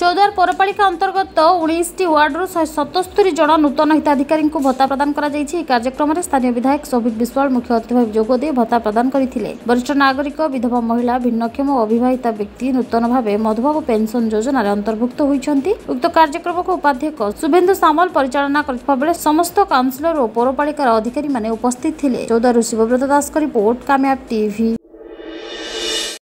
চৌদ্বার পৌরপালিকা অন্তর্গত উনিশটি ওয়ার্ডর শহে সতস্তরি জন নূতন হিতাধিকারী ভত্তা প্রদান করা এই কার্যক্রমে স্থানীয় বিধায়ক সৌভিক বিশ্বাল মুখ্য অতিথি ভাবে যোগ দিয়ে ভত্তা প্রদান করে বরিষ্ঠ নাগরিক বিধবা মহিলা ভিন্নক্ষম ও অবিবাহিত ব্যক্তি নূতন ভাবে মধুবাব পেনশন যোজনার অন্তর্ভুক্ত হয়েছেন উক্ত কার্যক্রম উপাধ্যক্ষ শুভেন্দু সামল পরিচালনা করা বেড়ে সমস্ত কাউন্সিলর ও পৌরপালিকার অধিকারী মানে উপস্থিত লে চৌদ্বার শিবব্রত দাস রিপোর্ট কামিয়াব টিভি